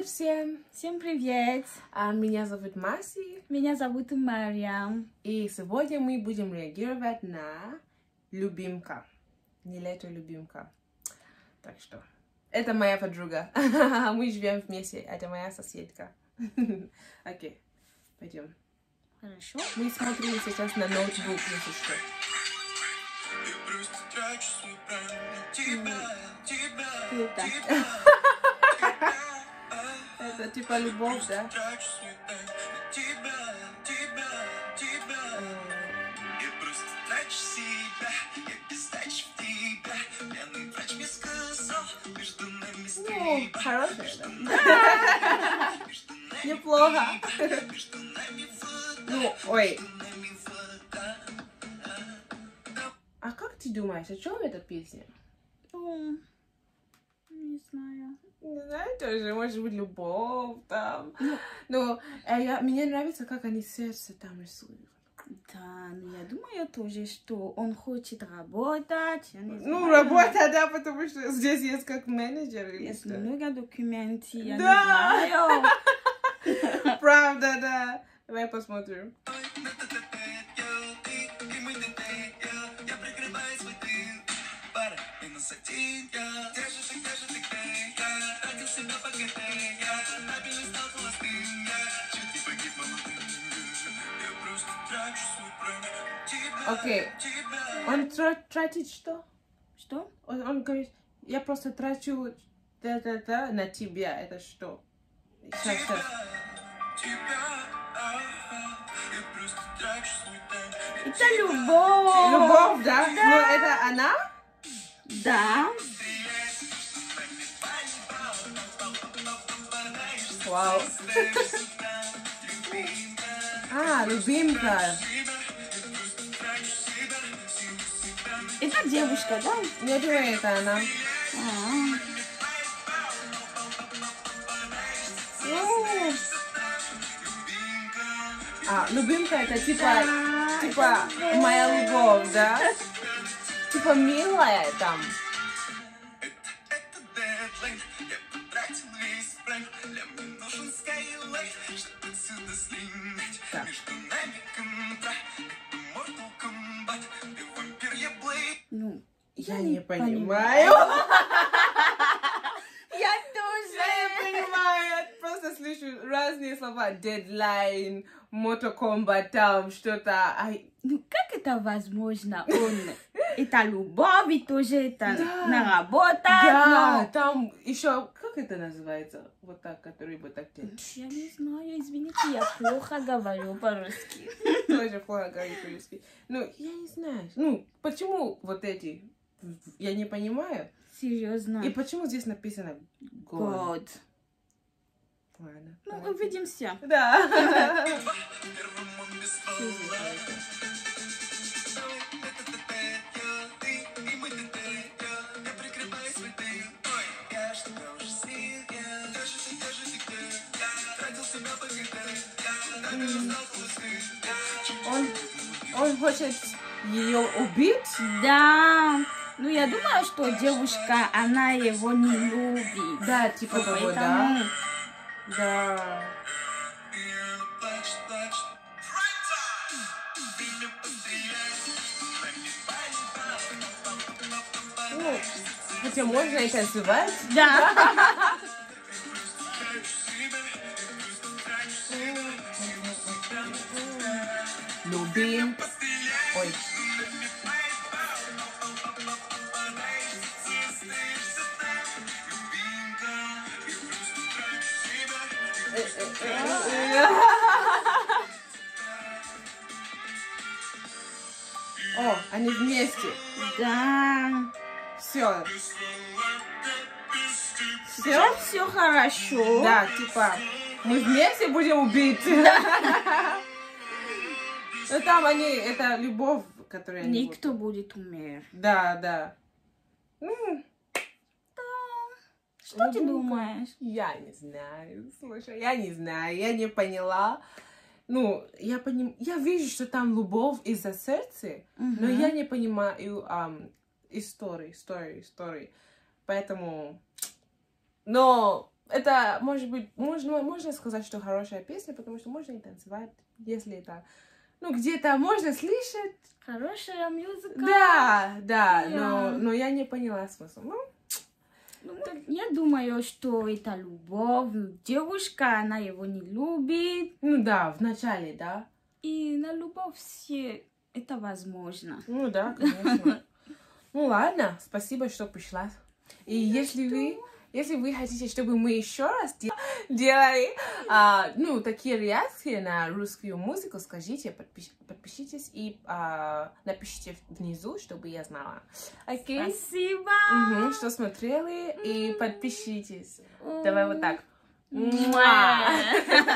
Привет всем! Всем привет! А, Меня зовут Маси, Меня зовут Мария. и сегодня мы будем реагировать на любимка. Нелету любимка. Так что, это моя подруга. Мы живем вместе, это моя соседка. Окей, пойдем. Хорошо. Мы смотрим сейчас на ноутбук, если что. Я просто тебя, тебя, Круто. тебя. Это типа любовь, да? Ну, хорошая, да? Неплохо. Ну, ой, а как ты думаешь, о чем эта песня? Ну, не знаю. Не знаю, тоже, может быть, любовь там. Но э, я, мне нравится, как они сердце там рисуют. Да, ну я думаю тоже, что он хочет работать. Я не Ну, работа, да, потому что здесь есть как менеджер или Есть что. много документов, я Да. не знаю. Правда, да. Давай посмотрим. Я прикрываю свой тыл Пара минус один Я Окей. Он тра- тратит что? Что? Он, он говорит, я просто трачу да-да-да на тебя. Это что? Сейчас, сейчас. Это любовь. Любовь, да? Ну, это она? Да. Вау. А, любимка. Это девушка, да? Думаю, это она. А. Любимка это типа, Да, типа это моя любовь, да? Типа милая там. Это Я не понимаю. Я Я тоже. не понимаю, я просто слышу разные слова. Дедлайн, мотокомбат там, что-то. Ну, как это возможно? Он, это любовь, и тоже это Да. на работа. Да, но- там еще, как это называется? Вот так, который вот так делает. Я не знаю, извините, я плохо говорю по-русски. Тоже плохо говорит по-русски. Ну, я не знаю. Ну, почему вот эти? Я не понимаю. Серьезно. И почему здесь написано год? Ладно. Ну, давайте. увидимся. Да. Он, он хочет ее убить? Да. Ну, я думаю, что девушка, она его не любит. Да, типа того, да. Поэтому Да. Ну, хотя можно и танцевать. Да. О, они вместе. Да. Все. Все, все хорошо. Да, типа, мы вместе будем убить. Ну там они, это любовь, которая они Никто будет умер. Да, да. Ну, Что ты думаешь? я не знаю, слушай, я не знаю, я не поняла. Ну, я поним... я вижу, что там любовь из-за сердца, но Мгм. я не понимаю истории, истории, истории. Поэтому... Но это, может быть, можно, можно сказать, что хорошая песня, потому что можно и танцевать, если это, ну, где-то можно слышать. Хорошая музыка. Да, да, но, Да. но я не поняла смысл. Ну, Ну, так я думаю, что это любовь. Девушка, она его не любит. ну да, в начале, да. И на любовь все это возможно. Ну да, конечно. Ну ладно, спасибо, что пришла. И если вы, если вы хотите, чтобы мы еще раз де- делали, а, ну, такие реакции на русскую музыку, скажите, подпиш- подпишитесь и а, напишите внизу, чтобы я знала. Окей? Спасибо. Мгм, что смотрели, и подпишитесь. Давай вот так. Муа.